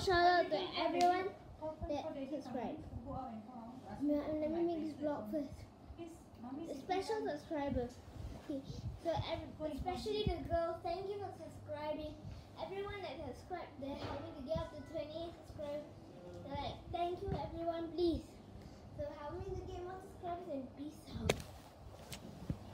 shout out to everyone that subscribed. Let me make this vlog first. Special subscribers. Okay. So every, especially the girls, thank you for subscribing. Everyone that subscribed, they're having to get up to 20 subscribers. Like, thank you everyone, please. So help me to get more subscribers and peace out.